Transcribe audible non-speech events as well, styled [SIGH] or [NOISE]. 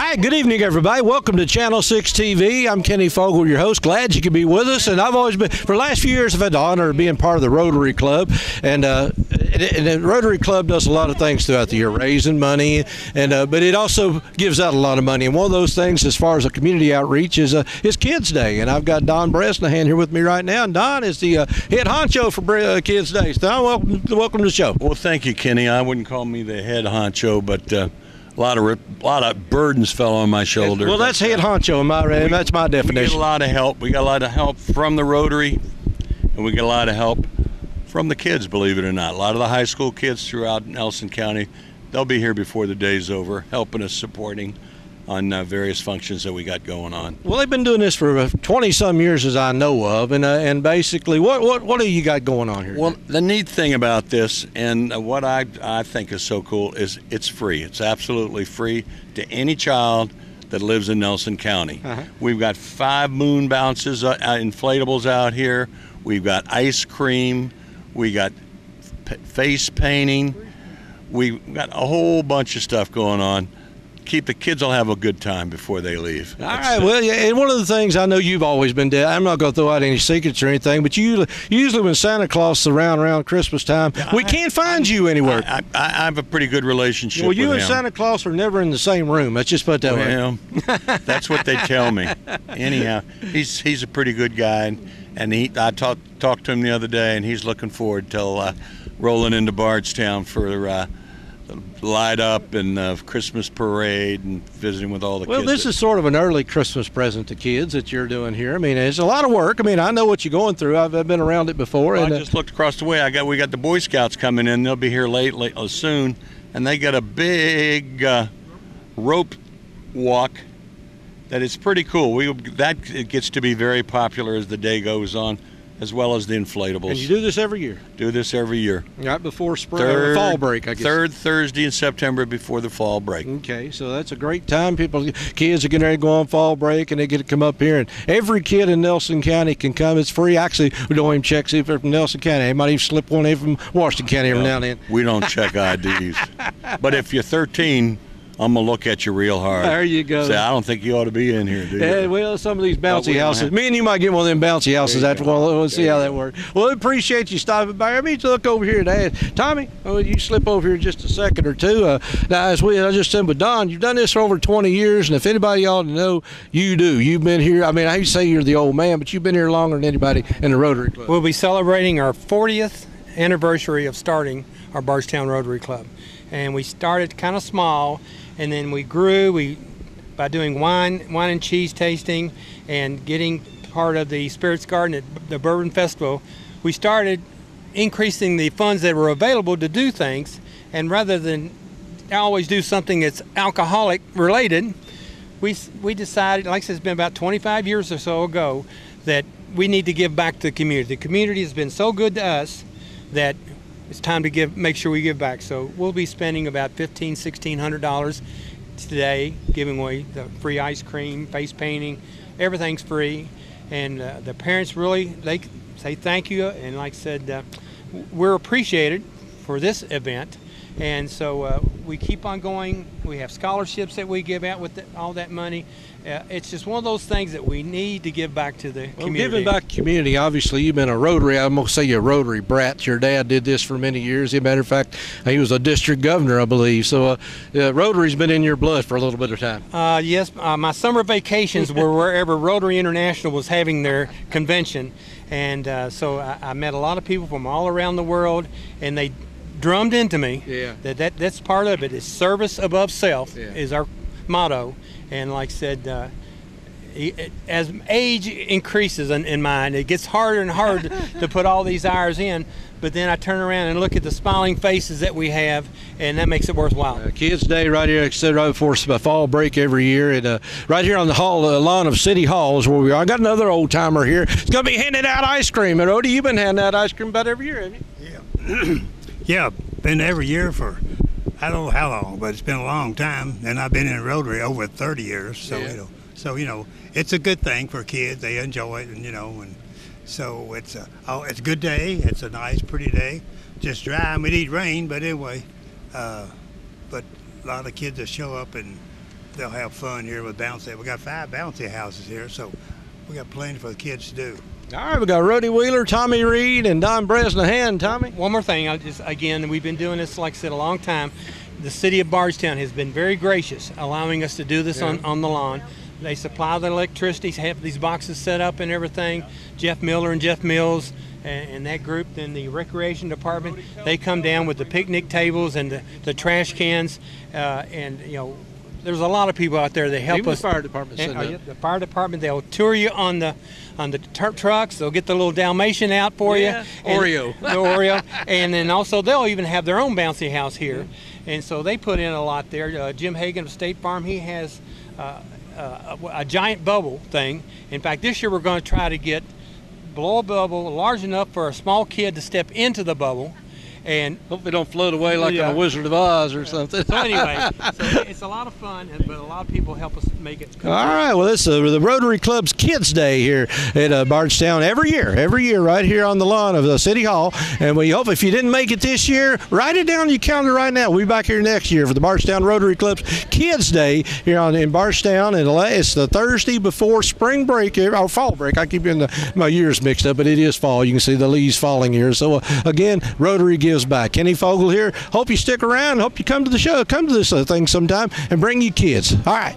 Hi, good evening, everybody. Welcome to Channel 6 TV. I'm Kenny Fogel, your host. Glad you could be with us. And I've always been, for the last few years, I've had the honor of being part of the Rotary Club. And, uh, and, the Rotary Club does a lot of things throughout the year, raising money, and uh, but it also gives out a lot of money. And one of those things, as far as a community outreach, is uh, is Kids Day. And I've got Don Bresnahan here with me right now. And Don is the uh, head honcho for uh, Kids Day. So Don, welcome, welcome to the show. Well, thank you, Kenny. I wouldn't call me the head honcho, but uh, a lot of a lot of burdens fell on my shoulders. Well, that's head honcho, in my We- that's my We get definition. a lot of help. We got a lot of help from the Rotary, and we get a lot of help from the kids. Believe it or not, a lot of the high school kids throughout Nelson County, they'll be here before the day's over, helping us, supporting on uh, various functions that we got going on. Well, they've been doing this for 20 some years, as I know of, and uh, and basically, what what what do you got going on here? Well, the neat thing about this, and what I, I think is so cool, is it's free. It's absolutely free to any child that lives in Nelson County. Uh-huh. We've got five moon bounces, uh, uh, inflatables out here. We've got ice cream. We got p- face painting. We've got a whole bunch of stuff going on. Keep the kids will have a good time before they leave. All That's right. Well, yeah, and one of the things I know you've always been doing. I'm not going to throw out any secrets or anything, but you usually when Santa Claus is around around Christmas time, we I- can't find you anywhere. I, I, I have a pretty good relationship well, you and him. Santa Claus are never in the same room. Let's just put that way. [LAUGHS] That's what they tell me. Anyhow, he's he's a pretty good guy, and, and he I talked talked to him the other day, and he's looking forward till uh, rolling into Bardstown for uh, light up and uh, Christmas parade and visiting with all the Well, kids. this is sort of an early Christmas present to kids that you're doing here. I mean, it's a lot of work. I mean, I know what you're going through. I've, I've been around it before. Well, and, I uh, just looked across the way. I got we got the Boy Scouts coming in. They'll be here late, late uh, soon, and they got a big uh, rope walk that is pretty cool. We that it gets to be very popular as the day goes on, as well as the inflatables. and you do this every year, do this every year. right before spring uh, or fall break, I guess. Third Thursday in September before the fall break. Okay, so that's a great time. People, kids are getting ready to go on fall break, and they get to come up here. And every kid in Nelson County can come. It's free. Actually, we don't even check see if they're from Nelson County. They might even slip one in from Washington County every now and then. We don't check [LAUGHS] IDs, but if you're 13, I'm gonna look at you real hard. There you go. Say, I don't think you ought to be in here, dude. Yeah, well, some of these bouncy we don't houses. Me and you might get one of them bouncy houses after a go. while. We'll see how that works. Well, I appreciate you stopping by. Let me look over here and ask Tommy. Oh, you slip over here just a second or two. Uh, now, as we, I just said with Don, you've done this for over 20 years, and if anybody ought to know, you do. You've been here. I mean, I say you're the old man, but you've been here longer than anybody in the Rotary Club. We'll be celebrating our 40th anniversary of starting our Bardstown Rotary Club. And we started kind of small, and then we grew we by doing wine, wine and cheese tasting, and getting part of the Spirits Garden at the Bourbon Festival. We started increasing the funds that were available to do things, and rather than always do something that's alcoholic related, we we decided, like I said, it's been about 25 years or so ago, that we need to give back to the community. The community has been so good to us that it's time to give, make sure we give back. So we'll be spending about 15, 1600 dollars today, giving away the free ice cream, face painting, everything's free, and uh, the parents really they say thank you, and like I said, uh, we're appreciated for this event. And so uh, we keep on going. We have scholarships that we give out with the, all that money. Uh, it's just one of those things that we need to give back to the Well, community. giving back community, obviously, you've been a Rotary. I'm going to say you're a Rotary brat. Your dad did this for many years. As a matter of fact, he was a district governor, I believe. So, uh, uh, Rotary's been in your blood for a little bit of time. Uh, yes, uh, my summer vacations were [LAUGHS] wherever Rotary International was having their convention, and uh, so I, I met a lot of people from all around the world, and they drummed into me Yeah. that, that that's part of it is service above self Yeah. is our motto, and like I said. Uh, as age increases in, in mine, it gets harder and harder to put all these hours in. But then I turn around and look at the smiling faces that we have, and that makes it worthwhile. Uh, Kids Day right here, like I said, right before s- fall break every year, and uh, right here on the hall uh, lawn of City Hall is where we are. I got another old timer here. It's gonna be handing out ice cream. And Odie, you've been handing out ice cream about every year, haven't you? Yeah, [CLEARS THROAT] been every year for I don't know how long, but it's been a long time, and I've been in Rotary over 30 years. So Yeah. you know, so you know, it's a good thing for kids. They enjoy it, and you know, and so it's a oh, it's a good day. It's a nice, pretty day. Just dry. and We need rain, but anyway, uh, but a lot of kids that show up and they'll have fun here with bouncy. We got five bouncy houses here, so we got plenty for the kids to do. All right, we got Rody Wheeler, Tommy Reed, and Don Bresnahan. Tommy. One more thing, I just again, we've been doing this, like I said, a long time. The city of Bardstown has been very gracious, allowing us to do this on, on the lawn. They supply the electricity, have these boxes set up and everything. Jeff Miller and Jeff Mills and, and that group, then the recreation department, they come down with the picnic tables and the, the trash cans, uh, and you know, there's a lot of people out there that help Even the us. fire department And, uh, the fire department, they'll tour you on the on the tur trucks. They'll get the little Dalmatian out for Yeah, you. and- Oreo. [LAUGHS] the Oreo, [LAUGHS] and then also they'll even have their own bouncy house here, and so they put in a lot there. Uh, Jim Hagan of State Farm, he has uh, uh, a, a giant bubble thing. In fact, this year we're going to try to get blow a bubble large enough for a small kid to step into the bubble, and Hope they don't float away like Yeah. in a Wizard of Oz or something. so anyway, [LAUGHS] so it's a lot of fun, and- but a lot of people help us make it. All right. Well, this is uh, the Rotary Club's Kids Day here at uh, Bardstown every year, every year, right here on the lawn of the City Hall. And we hope if you didn't make it this year, write it down on your calendar right now. We'll be back here next year for the Bardstown Rotary Club's Kids Day here on in Bardstown. And it's the Thursday before spring break or fall break. I keep getting the, my years mixed up, but it is fall. You can see the leaves falling here. So uh, again, Rotary gives back. Kenny Fogel here. Hope you stick around. Hope you come to the show. Come to this uh, thing sometime and bring you kids. All right.